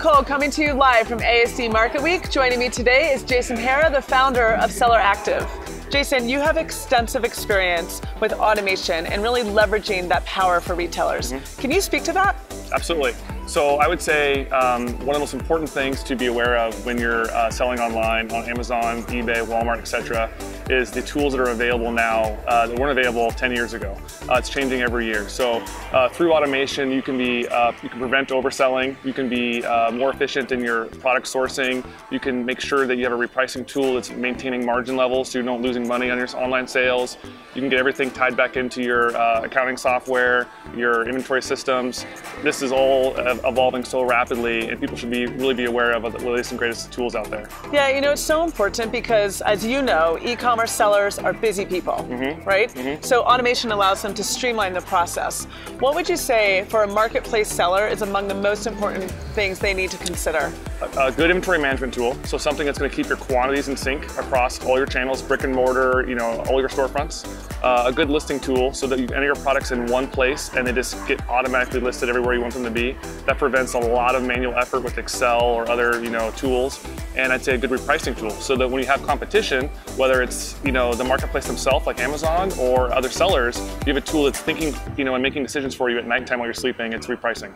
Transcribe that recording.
Show coming to you live from ASD Market Week. Joining me today is Jason Hara, the founder of SellerActive. Jason, you have extensive experience with automation and really leveraging that power for retailers. Mm-hmm. Can you speak to that? Absolutely. So I would say um, one of the most important things to be aware of when you're uh, selling online on Amazon, eBay, Walmart, etc., is the tools that are available now uh, that weren't available 10 years ago. Uh, it's changing every year. So uh, through automation, you can be uh, you can prevent overselling. You can be uh, more efficient in your product sourcing. You can make sure that you have a repricing tool that's maintaining margin levels so you're not losing money on your online sales. You can get everything tied back into your accounting software, your inventory systems. This is all evolving so rapidly, and people should be really be aware of the latest and greatest tools out there. Yeah, you know, it's so important because, as you know, e-commerce sellers are busy people, mm-hmm. right? Mm-hmm. So automation allows them to streamline the process. What would you say for a marketplace seller is among the most important things they need to consider? A, good inventory management tool, so something that's going to keep your quantities in sync across all your channels, brick and mortar, you know, all your storefronts. Uh, a good listing tool so that you enter your products in one place and they just get automatically listed everywhere you want them to be. That prevents a lot of manual effort with Excel or other you know tools. And I'd say a good repricing tool so that when you have competition, whether it's you know the marketplace themselves like Amazon or other sellers, you have a tool that's thinking you know and making decisions for you at nighttime while you're sleeping. It's repricing.